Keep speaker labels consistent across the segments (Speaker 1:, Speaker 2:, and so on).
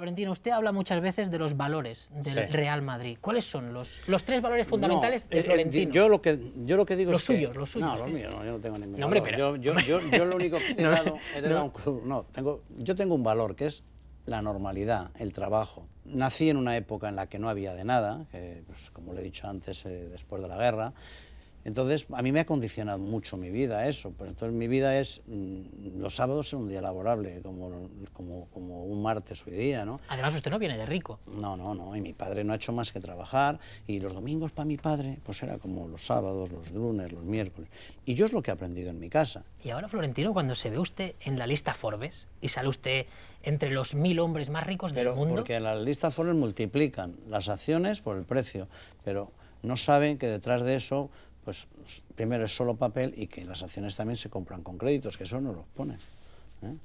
Speaker 1: Florentino, usted habla muchas veces de los valores del
Speaker 2: Sí.
Speaker 1: Real Madrid. ¿Cuáles son los, los tres valores fundamentales
Speaker 2: No,
Speaker 1: de
Speaker 2: eh, eh,
Speaker 1: Florentino?
Speaker 2: yo, lo que, yo lo que digo
Speaker 1: Los
Speaker 2: es que...
Speaker 1: suyos, los suyos,
Speaker 2: No, los míos, no, yo no tengo ningún
Speaker 1: No, hombre,
Speaker 2: valor.
Speaker 1: pero-
Speaker 2: yo, yo, yo, yo lo único que he dado he
Speaker 1: no.
Speaker 2: un club. No, tengo, yo tengo un valor que es la normalidad, el trabajo. Nací en una época en la que no había de nada, que, pues, como le he dicho antes, eh, después de la guerra. Entonces, a mí me ha condicionado mucho mi vida eso. Pues entonces, mi vida es, mm, los sábados es un día laborable, como, como, como un martes hoy día, ¿no?
Speaker 1: Además, usted no viene de rico.
Speaker 2: No, no, no. Y mi padre no ha hecho más que trabajar. Y los domingos para mi padre, pues era como los sábados, los lunes, los miércoles. Y yo es lo que he aprendido en mi casa.
Speaker 1: Y ahora, Florentino, cuando se ve usted en la lista Forbes y sale usted entre los mil hombres más ricos
Speaker 2: Pero
Speaker 1: del mundo,
Speaker 2: porque en la lista Forbes multiplican las acciones por el precio. Pero no saben que detrás de eso, pues primero es solo papel y que las acciones también se compran con créditos, que eso no los ponen. ¿eh?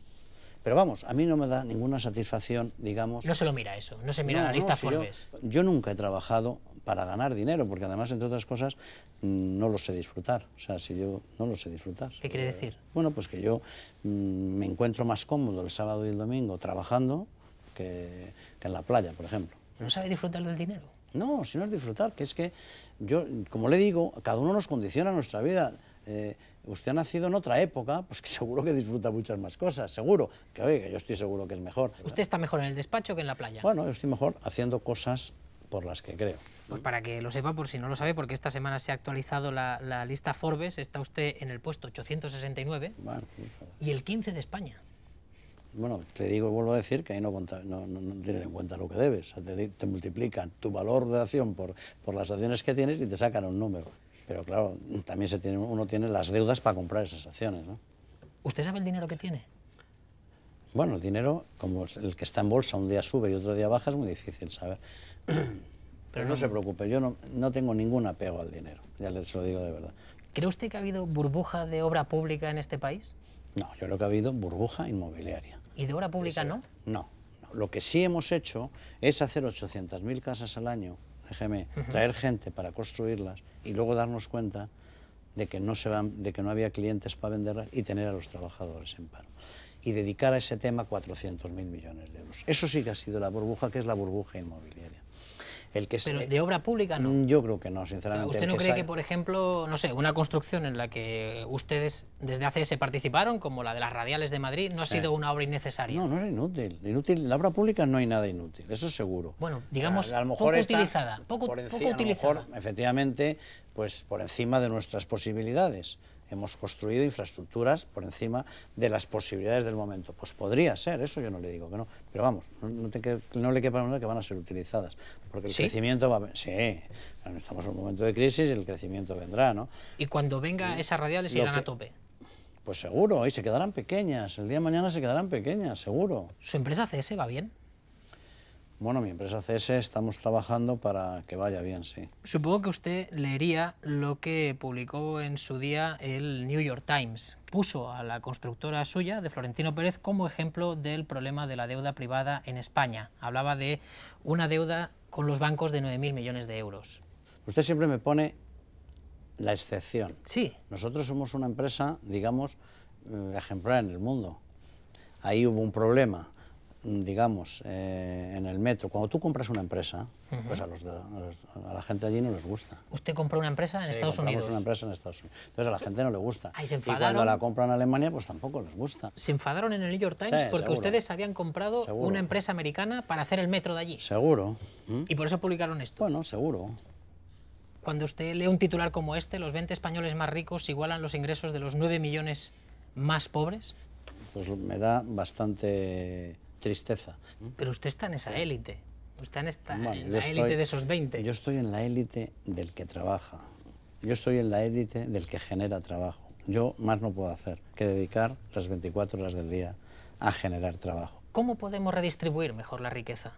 Speaker 2: Pero vamos, a mí no me da ninguna satisfacción, digamos.
Speaker 1: no se lo mira eso, no se mira
Speaker 2: No,
Speaker 1: la
Speaker 2: no,
Speaker 1: lista
Speaker 2: si
Speaker 1: Forbes.
Speaker 2: Yo, nunca he trabajado para ganar dinero, porque además, entre otras cosas, mm, no lo sé disfrutar. O sea, si yo no lo sé disfrutar.
Speaker 1: ¿Qué quiere decir?
Speaker 2: Bueno, pues que yo mm, me encuentro más cómodo el sábado y el domingo trabajando que, que en la playa, por ejemplo.
Speaker 1: ¿No sabe disfrutar del dinero?
Speaker 2: No, si no es disfrutar, que es que yo, como le digo, cada uno nos condiciona nuestra vida. Eh, usted ha nacido en otra época, pues que seguro que disfruta muchas más cosas, seguro. Que oiga, yo estoy seguro que es mejor.
Speaker 1: Usted está mejor en el despacho que en la playa.
Speaker 2: Bueno, yo estoy mejor haciendo cosas por las que creo.
Speaker 1: Pues para que lo sepa, por si no lo sabe, porque esta semana se ha actualizado la, la lista Forbes, está usted en el puesto 869
Speaker 2: Bueno, pues,
Speaker 1: y el 15 de España.
Speaker 2: Bueno, te digo y vuelvo a decir que ahí no, conta- no, no- no tienen en cuenta lo que debes. O sea, te, multiplican tu valor de acción por, por las acciones que tienes y te sacan un número. Pero claro, también se tiene, uno tiene las deudas para comprar esas acciones. ¿no?
Speaker 1: ¿Usted sabe el dinero que tiene?
Speaker 2: Bueno, el dinero, como el que está en bolsa, un día sube y otro día baja, es muy difícil saber. Pero no se preocupe, yo no, no tengo ningún apego al dinero, ya les lo digo de verdad.
Speaker 1: ¿Cree usted que ha habido burbuja de obra pública en este país?
Speaker 2: No, yo creo que ha habido burbuja inmobiliaria.
Speaker 1: ¿Y de obra pública no?
Speaker 2: No, no. Lo que sí hemos hecho es hacer 800.000 casas al año, déjeme, traer gente para construirlas y luego darnos cuenta de que no, se van, de que no había clientes para venderlas y tener a los trabajadores en paro. Y dedicar a ese tema 400.000 millones de euros. Eso sí que ha sido la burbuja, que es la burbuja inmobiliaria. El que se-
Speaker 1: Pero de obra pública no.
Speaker 2: Mm, Yo creo que no, sinceramente.
Speaker 1: ¿Usted no cree que, por ejemplo, no sé, una construcción en la que ustedes desde hace se participaron, como la de las radiales de Madrid, no ha sido una obra innecesaria?
Speaker 2: No, no es inútil. inútil. La obra pública no hay nada inútil, eso seguro.
Speaker 1: Bueno, digamos,
Speaker 2: a, a lo mejor
Speaker 1: poco utilizada, poco-
Speaker 2: por
Speaker 1: poco
Speaker 2: enci- a lo mejor,
Speaker 1: utilizada.
Speaker 2: efectivamente, pues por encima de nuestras posibilidades. Hemos construido infraestructuras por encima de las posibilidades del momento. Pues podría ser, eso yo no le digo que no. Pero vamos, no, no te que- no le quepa duda que van a ser utilizadas. Porque el
Speaker 1: ¿Sí?
Speaker 2: crecimiento va a... Sí, estamos en un momento de crisis y el crecimiento vendrá, ¿no?
Speaker 1: Y cuando venga esas radiales irán a tope.
Speaker 2: Pues seguro, y se quedarán pequeñas. El día de mañana se quedarán pequeñas, seguro.
Speaker 1: ¿Su empresa CS va bien?
Speaker 2: Bueno, mi empresa CS estamos trabajando para que vaya bien, sí.
Speaker 1: Supongo que usted leería lo que publicó en su día el New York Times. Puso a la constructora suya, de Florentino Pérez, como ejemplo del problema de la deuda privada en España. Hablaba de una deuda con los bancos de 9.000 millones de euros.
Speaker 2: Usted siempre me pone la excepción.
Speaker 1: Sí,
Speaker 2: Nosotros somos una empresa, digamos, eh, ejemplar en el mundo. Ahí hubo un problema, digamos, eh, en el metro. Cuando tú compras una empresa, pues a, los de- a los- a la gente allí no les gusta.
Speaker 1: usted compró una empresa en
Speaker 2: Sí,
Speaker 1: Estados Unidos.
Speaker 2: una empresa en Estados Unidos. Entonces a la gente no le gusta.
Speaker 1: Ahí se
Speaker 2: y cuando
Speaker 1: enfadaron.
Speaker 2: la compran en Alemania, pues tampoco les gusta.
Speaker 1: Se enfadaron en el New York Times
Speaker 2: Sí,
Speaker 1: porque
Speaker 2: seguro.
Speaker 1: ustedes habían comprado
Speaker 2: Seguro.
Speaker 1: una empresa americana para hacer el metro de allí.
Speaker 2: Seguro. ¿m?
Speaker 1: Y por eso publicaron esto.
Speaker 2: Bueno, seguro.
Speaker 1: Cuando usted lee un titular como este, los 20 españoles más ricos igualan los ingresos de los 9 millones más pobres.
Speaker 2: Pues me da bastante tristeza.
Speaker 1: Pero usted está en esa élite. Usted en, esta,
Speaker 2: Bueno,
Speaker 1: en la
Speaker 2: estoy-
Speaker 1: élite de esos 20.
Speaker 2: Yo estoy en la élite del que trabaja. Yo estoy en la élite del que genera trabajo. Yo más no puedo hacer que dedicar las 24 horas del día a generar trabajo.
Speaker 1: ¿Cómo podemos redistribuir mejor la riqueza?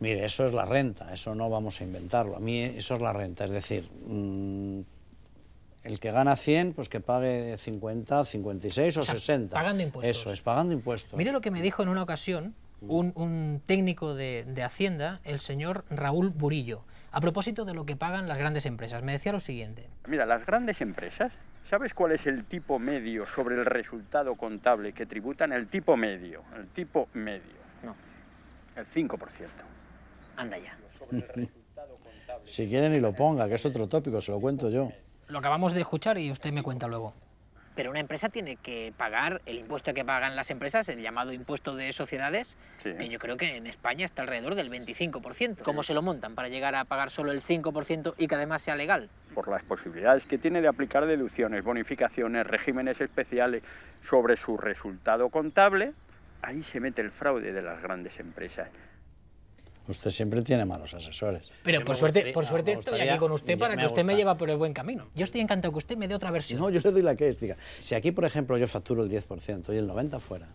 Speaker 2: Mire, eso es la renta, eso no vamos a inventarlo. A mí eso es la renta, es decir, mm, el que gana 100, pues que pague 50, 56 o,
Speaker 1: O sea,
Speaker 2: 60.
Speaker 1: pagando impuestos.
Speaker 2: Eso, es pagando impuestos.
Speaker 1: Mire lo que me dijo en una ocasión un, un técnico de, de Hacienda, el señor Raúl Burillo, a propósito de lo que pagan las grandes empresas. Me decía lo siguiente.
Speaker 3: Mira, las grandes empresas, ¿sabes cuál es el tipo medio sobre el resultado contable que tributan? El tipo medio, el tipo medio.
Speaker 1: No.
Speaker 3: El 5%.
Speaker 1: Anda ya.
Speaker 2: Si quieren y lo ponga, que es otro tópico, se lo cuento yo.
Speaker 1: Lo acabamos de escuchar y usted me cuenta luego. Pero una empresa tiene que pagar el impuesto que pagan las empresas, el llamado impuesto de sociedades,
Speaker 3: Sí.
Speaker 1: que yo creo que en España está alrededor del 25%. ¿Cómo se lo montan para llegar a pagar solo el 5% y que además sea legal?
Speaker 3: Por las posibilidades que tiene de aplicar deducciones, bonificaciones, regímenes especiales sobre su resultado contable, ahí se mete el fraude de las grandes empresas.
Speaker 2: Usted siempre tiene malos asesores.
Speaker 1: Pero por suerte,
Speaker 2: gustaría-
Speaker 1: por
Speaker 2: no,
Speaker 1: suerte estoy aquí con usted para que usted me lleva por el buen camino. Yo estoy encantado que usted me dé otra versión.
Speaker 2: No, yo le doy la que es. diga. Si aquí, por ejemplo, yo facturo el 10% y el 90% fuera,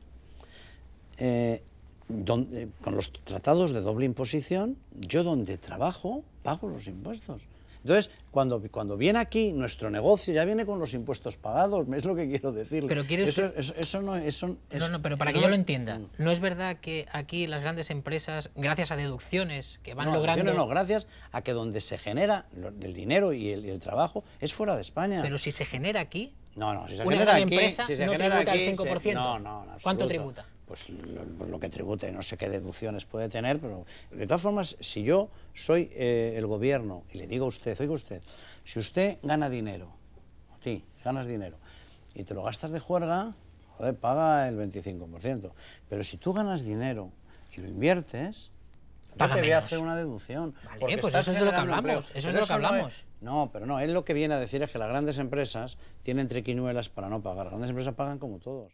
Speaker 2: eh, donde- con los tratados de doble imposición, yo donde trabajo pago los impuestos. Entonces, cuando, cuando viene aquí, nuestro negocio ya viene con los impuestos pagados, es lo que quiero decirle.
Speaker 1: Pero quiere
Speaker 2: eso,
Speaker 1: usted-
Speaker 2: eso, eso no, eso,
Speaker 1: No,
Speaker 2: eso-
Speaker 1: no, pero para que yo lo entienda,
Speaker 2: Mm.
Speaker 1: ¿no es verdad que aquí las grandes empresas, gracias a deducciones que van
Speaker 2: No,
Speaker 1: logrando...
Speaker 2: no, gracias a que donde se genera el dinero y el, y el trabajo es fuera de España.
Speaker 1: Pero si se genera aquí,
Speaker 2: No, no, si se
Speaker 1: Una
Speaker 2: genera
Speaker 1: gran
Speaker 2: aquí,
Speaker 1: empresa
Speaker 2: si se
Speaker 1: no
Speaker 2: genera
Speaker 1: tributa el
Speaker 2: aquí, se-
Speaker 1: 5%.
Speaker 2: no, no, en
Speaker 1: ¿Cuánto tributa?
Speaker 2: Pues lo, pues lo que tribute, no sé qué deducciones puede tener, pero de todas formas, si yo soy eh, el gobierno y le digo a usted, oiga usted, si usted gana dinero, a ti, ganas dinero, y te lo gastas de juerga, joder, paga el 25%. Pero si tú ganas dinero y lo inviertes, yo te voy a hacer una deducción.
Speaker 1: Vale,
Speaker 2: porque
Speaker 1: pues
Speaker 2: estás
Speaker 1: eso es de lo que hablamos,
Speaker 2: empleo.
Speaker 1: eso es de lo que
Speaker 2: no
Speaker 1: hablamos.
Speaker 2: no, pero no, él lo que viene a decir es que las grandes empresas tienen triquiñuelas para no pagar. Las grandes empresas pagan como todos.